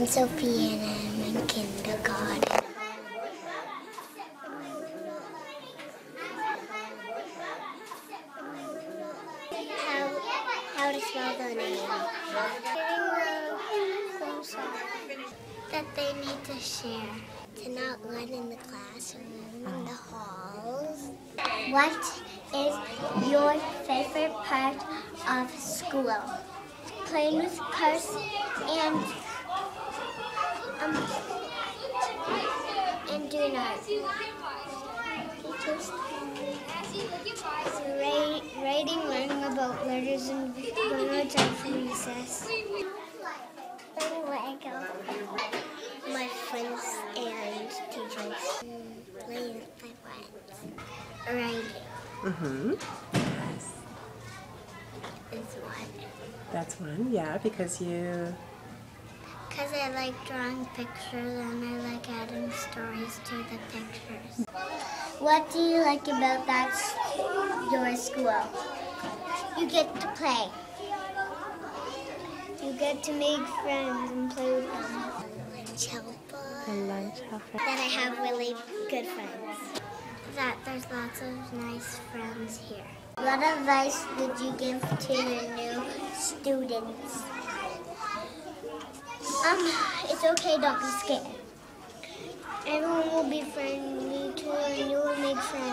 I'm Sophia and I'm in kindergarten. How, how to spell the name. That they need to share, to not run in the classroom, in the halls. What is your favorite part of school? Playing with cars and um, and doing art. Teachers. Ra- Writing, learning about letters and words of recess. Playing Lego. My friends and teachers. Playing with my friends. Writing Mm-hmm. is one. That's one, yeah, because you. Because I like drawing pictures and I like adding stories to the pictures. What do you like about that your school? You get to play. You get to make friends and play with them. Lunch helper. Lunch helper. That I have really good friends. That there's lots of nice friends here. What advice would you give to your new students? Um, it's okay, don't be scared. Everyone will be friendly too, and you will make friends.